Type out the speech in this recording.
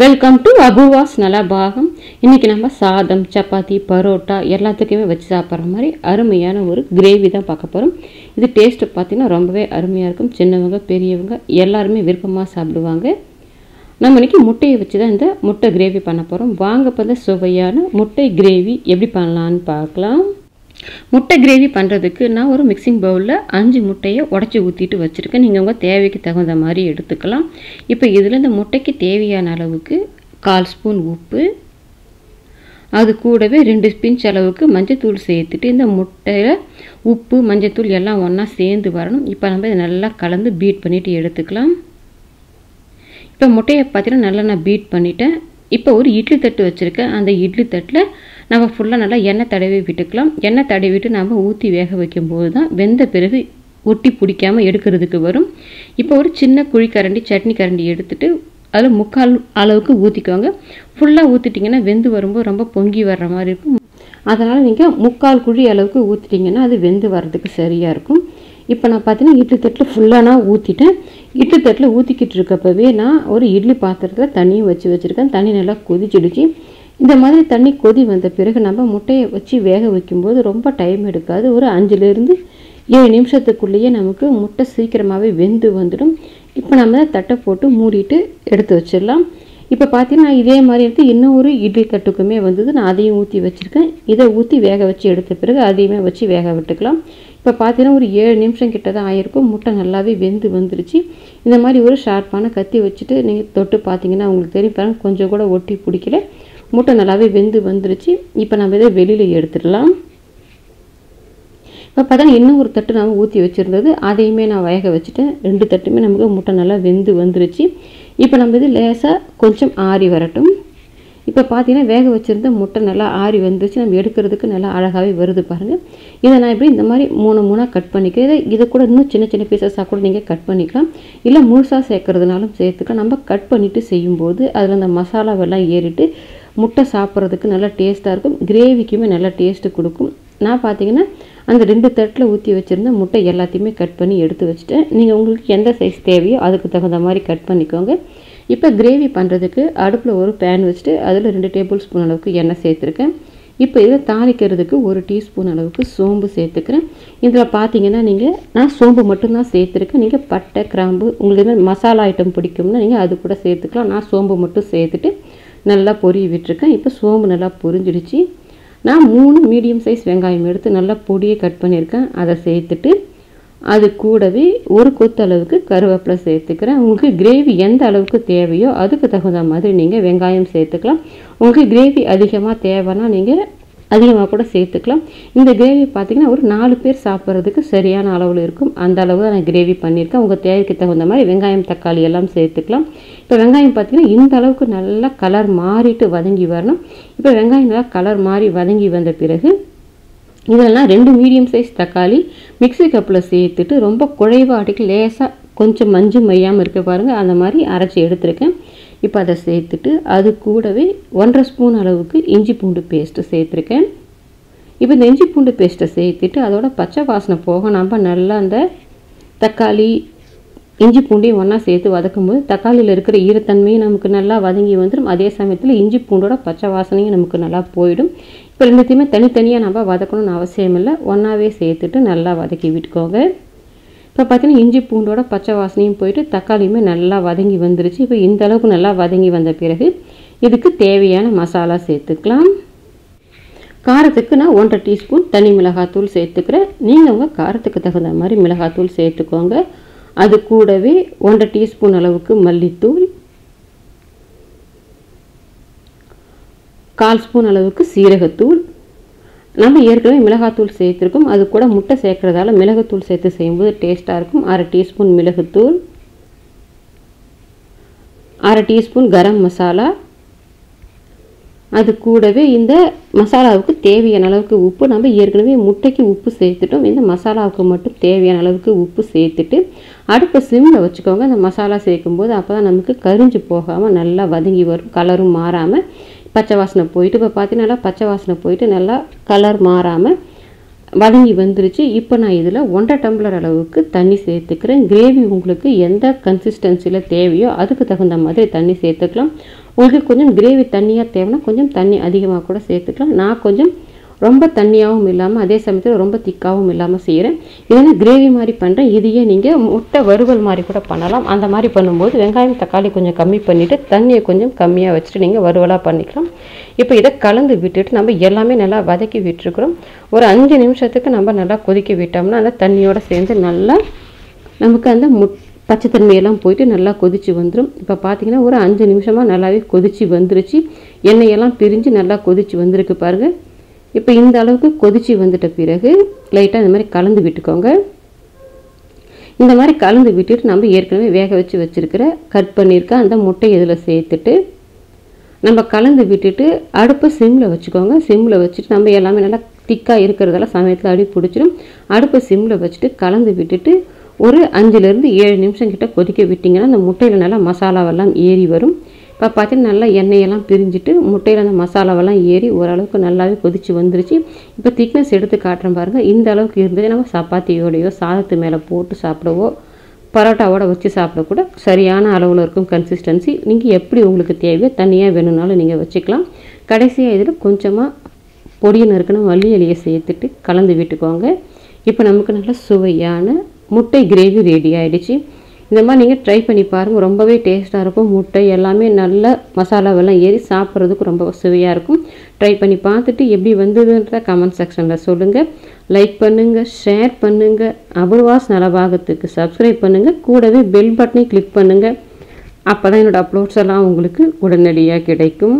Welcome to அபுவாஸ் பாகம் இன்றைக்கி நம்ம சாதம் சப்பாத்தி பரோட்டா எல்லாத்துக்குமே வச்சு சாப்பிட்ற மாதிரி அருமையான ஒரு கிரேவி தான் பார்க்க போகிறோம் இது டேஸ்ட்டு பார்த்திங்கன்னா ரொம்பவே அருமையாக இருக்கும். சின்னவங்க பெரியவங்க எல்லாருமே விருப்பமாக சாப்பிடுவாங்க. நம்ம இன்றைக்கி முட்டையை வச்சு தான் இந்த முட்டை கிரேவி பண்ண போகிறோம் வாங்க பார்த்த சுவையான முட்டை கிரேவி எப்படி பண்ணலான்னு பார்க்கலாம். முட்டை கிரேவி பண்ணுறதுக்கு நான் ஒரு மிக்சிங் பவுலில் அஞ்சு முட்டையை உடச்சி ஊற்றிட்டு வச்சுருக்கேன். நீங்கள் உங்கள் தேவைக்கு தகுந்த மாதிரி எடுத்துக்கலாம். இப்போ இதில் இந்த முட்டைக்கு தேவையான அளவுக்கு கால் ஸ்பூன் உப்பு அது கூடவே ரெண்டு பிஞ்ச் அளவுக்கு மஞ்சத்தூள் சேர்த்துட்டு இந்த முட்டையில் உப்பு மஞ்சத்தூள் எல்லாம் ஒன்றா சேர்ந்து வரணும். இப்போ நம்ம இதை நல்லா கலந்து பீட் பண்ணிவிட்டு எடுத்துக்கலாம். இப்போ முட்டையை பார்த்தீங்கன்னா நல்லா நான் பீட் பண்ணிட்டேன். இப்போ ஒரு இட்லி தட்டு வச்சுருக்கேன். அந்த இட்லி தட்டில் நம்ம ஃபுல்லாக நல்லா எண்ணெய் தடவி விட்டுக்கலாம். எண்ணெய் தடவிட்டு நம்ம ஊற்றி வேக வைக்கும்போது தான் வெந்த பிறகு ஒட்டி பிடிக்காமல் எடுக்கிறதுக்கு வரும். இப்போ ஒரு சின்ன குழி கரண்டி சட்னி கரண்டி எடுத்துட்டு அதில் முக்கால் அளவுக்கு ஊற்றிக்கோங்க ஃபுல்லாக ஊற்றிட்டிங்கன்னா வெந்து வரும்போது ரொம்ப பொங்கி வர்ற மாதிரி இருக்கும். அதனால் நீங்கள் முக்கால் குழி அளவுக்கு ஊற்றிட்டிங்கன்னா அது வெந்து வர்றதுக்கு சரியாக இருக்கும். இப்போ நான் பார்த்தீங்கன்னா இட்லி தட்டில் ஃபுல்லாக நான் ஊற்றிட்டேன் இட்லி தட்டில் ஊற்றிக்கிட்டு இருக்கப்பவே நான் ஒரு இட்லி பாத்திரத்தில் தண்ணியும் வச்சு வச்சுருக்கேன். தண்ணி நல்லா கொதிச்சிடுச்சு. இந்த மாதிரி தண்ணி கொதி வந்த பிறகு நம்ம முட்டையை வச்சு வேக வைக்கும்போது ரொம்ப டைம் எடுக்காது. ஒரு அஞ்சுலேருந்து ஏழு நிமிஷத்துக்குள்ளேயே நமக்கு முட்டை சீக்கிரமாகவே வெந்து வந்துடும். இப்போ நம்ம தட்டை போட்டு மூடிட்டு எடுத்து வச்சிடலாம். இப்போ பார்த்தீங்கன்னா இதே மாதிரி எடுத்து இன்னும் ஒரு இட்லி தட்டுக்குமே வந்தது. நான் அதையும் ஊற்றி வச்சுருக்கேன். இதை ஊற்றி வேக வச்சு எடுத்த பிறகு அதையுமே வச்சு வேக விட்டுக்கலாம். இப்போ பார்த்தீங்கன்னா ஒரு ஏழு நிமிஷம் கிட்ட தான் ஆயிருக்கும். முட்டை நல்லாவே வெந்து வந்துருச்சு. இந்த மாதிரி ஒரு ஷார்ப்பான கத்தி வச்சுட்டு நீங்கள் தொட்டு பார்த்தீங்கன்னா உங்களுக்கு தெரியும் பாருங்கள் கொஞ்சம் கூட ஒட்டி பிடிக்கல. முட்டை நல்லாவே வெந்து வந்துருச்சு. இப்போ நம்ம இதை வெளியில் எடுத்துடலாம். இப்போ பார்த்தா இன்னும் ஒரு தட்டு நான் ஊற்றி வச்சுருந்தது. அதையுமே நான் வேக வச்சுட்டேன். ரெண்டு தட்டுமே நமக்கு முட்டை நல்லா வெந்து வந்துருச்சு. இப்போ நம்ம இது லேசாக கொஞ்சம் ஆறி வரட்டும். இப்போ பார்த்தீங்கன்னா வேக வச்சுருந்த முட்டை நல்லா ஆறி வந்துருச்சு. நம்ம எடுக்கிறதுக்கு நல்லா அழகாகவே வருது பாருங்கள் இதை நான் இப்படி இந்த மாதிரி மூணு மூணாக கட் பண்ணிக்கிறேன். இதை இதை கூட இன்னும் சின்ன சின்ன பீசஸாக கூட நீங்கள் கட் பண்ணிக்கலாம். இல்லை முழுசாக சேர்க்கறதுனாலும் சேர்த்துக்கலாம். நம்ம கட் பண்ணிவிட்டு செய்யும்போது அதில் அந்த மசாலாவெல்லாம் ஏறிட்டு முட்டை சாப்பிட்றதுக்கு நல்லா டேஸ்ட்டாக இருக்கும். கிரேவிக்குமே நல்லா டேஸ்ட்டு கொடுக்கும். நான் பார்த்தீங்கன்னா அந்த ரெண்டு தட்டில் ஊற்றி வச்சுருந்த முட்டை எல்லாத்தையுமே கட் பண்ணி எடுத்து வச்சுட்டேன். நீங்கள் உங்களுக்கு எந்த சைஸ் தேவையோ அதுக்கு தகுந்த மாதிரி கட் பண்ணிக்கோங்க. இப்போ கிரேவி பண்ணுறதுக்கு அடுப்பில் ஒரு பேன் வச்சுட்டு அதில் ரெண்டு டேபிள் ஸ்பூன் அளவுக்கு எண்ணெய் சேர்த்துருக்கேன். இப்போ இதில் தாளிக்கிறதுக்கு ஒரு டீஸ்பூன் அளவுக்கு சோம்பு சேர்த்துக்கிறேன். இதில் பார்த்தீங்கன்னா நீங்கள் நான் சோம்பு மட்டும்தான் சேர்த்துருக்கேன். நீங்கள் பட்டை கிராம்பு உங்களுக்கு மசாலா ஐட்டம் பிடிக்கும்னா நீங்கள் அது கூட சேர்த்துக்கலாம். நான் சோம்பு மட்டும் சேர்த்துட்டு நல்லா பொரிய விட்டுருக்கேன். இப்போ சோம்பு நல்லா பொரிஞ்சிடுச்சு. நான் மூணு மீடியம் சைஸ் வெங்காயம் எடுத்து நல்லா பொடியை கட் பண்ணியிருக்கேன். அதை சேர்த்துட்டு அது கூடவே ஒரு கொத்து அளவுக்கு கருவேப்பிலை சேர்த்துக்கிறேன். உங்களுக்கு கிரேவி எந்த அளவுக்கு தேவையோ அதுக்கு தகுந்த மாதிரி நீங்கள் வெங்காயம் சேர்த்துக்கலாம். உங்களுக்கு கிரேவி அதிகமாக தேவைன்னா நீங்கள் அதிகமாக கூட சேர்த்துக்கலாம். இந்த கிரேவி பார்த்திங்கன்னா ஒரு நாலு பேர் சாப்பிட்றதுக்கு சரியான அளவில் இருக்கும். அந்த அளவு தான் நான் கிரேவி பண்ணியிருக்கேன். உங்கள் தேவைக்கு தகுந்த மாதிரி வெங்காயம் தக்காளி எல்லாம் சேர்த்துக்கலாம். இப்போ வெங்காயம் பார்த்திங்கன்னா இந்த அளவுக்கு நல்லா கலர் மாறிட்டு வதங்கி வரணும். இப்போ வெங்காயம் நல்லா கலர் மாறி வதங்கி வந்த பிறகு இதெல்லாம் ரெண்டு மீடியம் சைஸ் தக்காளி மிக்சி கப்பில் சேர்த்துட்டு ரொம்ப குழைவாட்டிக்கு லேசாக கொஞ்சம் மஞ்சு மையாமல் இருக்க பாருங்கள் அந்த மாதிரி அரைச்சி எடுத்துருக்கேன். இப்போ அதை சேர்த்துட்டு அது கூடவே ஒன்றரை ஸ்பூன் அளவுக்கு இஞ்சி பூண்டு பேஸ்ட்டு சேர்த்துருக்கேன். இப்போ இந்த இஞ்சி பூண்டு பேஸ்ட்டை சேர்த்துட்டு அதோட பச்சை வாசனை போக நம்ம நல்லா அந்த தக்காளி இஞ்சி பூண்டையும் ஒன்றா சேர்த்து வதக்கும் போது தக்காளியில் இருக்கிற ஈரத்தன்மையும் நமக்கு நல்லா வதங்கி வந்துடும் அதே சமயத்தில் இஞ்சி பூண்டோட பச்சை வாசனையும் நமக்கு நல்லா போயிடும். இப்போ ரெண்டுத்தையுமே தனித்தனியாக நம்ம வதக்கணும்னு அவசியம் இல்லை ஒன்றாவே சேர்த்துட்டு நல்லா வதக்கி விட்டுக்கோங்க. இப்போ பார்த்தீங்கன்னா இஞ்சி பூண்டோட பச்சை வாசனையும் போயிட்டு தக்காளியுமே நல்லா வதங்கி வந்துருச்சு. இப்போ இந்த அளவுக்கு நல்லா வதங்கி வந்த பிறகு இதுக்கு தேவையான மசாலா சேர்த்துக்கலாம். காரத்துக்கு நான் ஒன்றரை டீஸ்பூன் தனி மிளகாத்தூள் சேர்த்துக்கிறேன். நீங்கள் உங்கள் காரத்துக்கு தகுந்த மாதிரி மிளகாத்தூள் சேர்த்துக்கோங்க. அது கூடவே ஒன்றரை டீஸ்பூன் அளவுக்கு மல்லித்தூள். கால் ஸ்பூன் அளவுக்கு சீரகத்தூள். நம்ம ஏற்கனவே மிளகாத்தூள் சேர்த்துருக்கோம். அது கூட முட்டை சேர்க்குறதால மிளகுத்தூள் சேர்த்து செய்யும்போது டேஸ்ட்டாக இருக்கும். அரை டீஸ்பூன் மிளகுத்தூள் அரை டீஸ்பூன் கரம் மசாலா. அது கூடவே இந்த மசாலாவுக்கு தேவையான அளவுக்கு உப்பு. நம்ம ஏற்கனவே முட்டைக்கு உப்பு சேர்த்துட்டோம். இந்த மசாலாவுக்கு மட்டும் தேவையான அளவுக்கு உப்பு சேர்த்துட்டு அடுப்பை சிம்மில் வச்சுக்கோங்க. அந்த மசாலா சேர்க்கும்போது அப்போ தான் நமக்கு கரிஞ்சு போகாமல் நல்லா வதங்கி வரும். கலரும் மாறாமல் பச்சை வாசனை போயிட்டு இப்போ பார்த்தீங்கன்னா பச்சை வாசனை போயிட்டு நல்லா கலர் மாறாமல் வதங்கி வந்துருச்சு. இப்போ நான் இதில் ஒன்றரை டம்ளர் அளவுக்கு தண்ணி சேர்த்துக்கிறேன். கிரேவி உங்களுக்கு எந்த கன்சிஸ்டன்சியில் தேவையோ அதுக்கு தகுந்த மாதிரி தண்ணி சேர்த்துக்கலாம். உங்களுக்கு கொஞ்சம் கிரேவி தண்ணியாக தேவைன்னா கொஞ்சம் தண்ணி அதிகமாக கூட சேர்த்துக்கலாம். நான் கொஞ்சம் ரொம்ப தண்ணியாகவும் இல்லாமல் அதே சமயத்தில் ரொம்ப திக்காகவும் இல்லாமல் செய்கிறேன் இதனால் கிரேவி மாதிரி பண்ணுறேன் இதையே நீங்கள் முட்டை வறுவல் மாதிரி கூட பண்ணலாம். அந்த மாதிரி பண்ணும்போது வெங்காயம் தக்காளி கொஞ்சம் கம்மி பண்ணிவிட்டு தண்ணியை கொஞ்சம் கம்மியாக வச்சுட்டு நீங்கள் வறுவலாக பண்ணிக்கலாம். இப்போ இதை கலந்து விட்டுட்டு நம்ம எல்லாமே நல்லா வதக்கி விட்டுருக்குறோம். ஒரு அஞ்சு நிமிஷத்துக்கு நம்ம நல்லா கொதிக்க விட்டோம்னா அந்த தண்ணியோடு சேர்ந்து நல்லா நமக்கு அந்த முட் பச்சைத்தன்மையெல்லாம் போயிட்டு நல்லா கொதிச்சு வந்துடும் இப்போ பார்த்தீங்கன்னா ஒரு அஞ்சு நிமிஷமாக நல்லாவே கொதிச்சு வந்துருச்சு. எண்ணெயெல்லாம் பிரிஞ்சு நல்லா கொதிச்சு வந்திருக்கு பாருங்கள் இப்போ இந்த அளவுக்கு கொதிச்சு வந்துட்ட பிறகு லைட்டாக இந்த மாதிரி கலந்து விட்டுக்கோங்க. இந்த மாதிரி கலந்து விட்டுட்டு நம்ம ஏற்கனவே வேக வச்சு வச்சுருக்கிற கட் பண்ணியிருக்க அந்த முட்டை இதில் சேர்த்துட்டு நம்ம கலந்து விட்டுட்டு அடுப்பை சிம்மில் வச்சுக்கோங்க. சிம்மில் வச்சுட்டு நம்ம எல்லாமே நல்லா திக்காக இருக்கிறதெல்லாம் சமயத்தில் அடி பிடிச்சிடும் அடுப்பை சிம்மில் வச்சுட்டு கலந்து விட்டுட்டு ஒரு அஞ்சுலேருந்து ஏழு நிமிஷம் கிட்ட கொதிக்க விட்டிங்கன்னா அந்த முட்டையில் நல்லா மசாலாவெல்லாம் ஏறி வரும். இப்போ பார்த்தீங்கன்னா நல்லா எண்ணெயெல்லாம் பிரிஞ்சுட்டு முட்டையில் அந்த மசாலாவெல்லாம் ஏறி ஓரளவுக்கு நல்லாவே கொதித்து வந்துருச்சு. இப்போ திக்னஸ் எடுத்து காட்டுறேன் பாருங்கள் இந்த அளவுக்கு இருந்தது. நம்ம சப்பாத்தியோடையோ சாதத்து மேலே போட்டு சாப்பிடவோ பரோட்டாவோட வச்சு சாப்பிடக்கூட சரியான அளவில் இருக்கும் கன்சிஸ்டன்சி நீங்கள் எப்படி உங்களுக்கு தேவையோ தனியாக வேணும்னாலும் நீங்கள் வச்சுக்கலாம். கடைசியாக இதில் கொஞ்சமாக பொடியை நறுக்கணும். மல்லி இலையை சேர்த்துட்டு கலந்து விட்டுக்கோங்க. இப்போ நமக்கு நல்ல சுவையான முட்டை கிரேவி ரெடி ஆகிடுச்சு இந்த மாதிரி நீங்கள் ட்ரை பண்ணி பாருங்கள் ரொம்பவே டேஸ்ட்டாக இருக்கும். முட்டை எல்லாமே நல்ல மசாலாவெல்லாம் ஏறி சாப்பிட்றதுக்கு ரொம்ப சுவையாக இருக்கும். ட்ரை பண்ணி பார்த்துட்டு எப்படி வந்ததுன்ற கமெண்ட் செக்ஷனில் சொல்லுங்கள் லைக் பண்ணுங்கள் ஷேர் பண்ணுங்கள் அபர்வாஸ் நலபாகத்துக்கு சப்ஸ்கிரைப் பண்ணுங்கள் கூடவே பெல் பட்டனை கிளிக் பண்ணுங்கள் அப்போ தான் என்னோடய அப்லோட்ஸ் எல்லாம் உங்களுக்கு உடனடியாக கிடைக்கும்.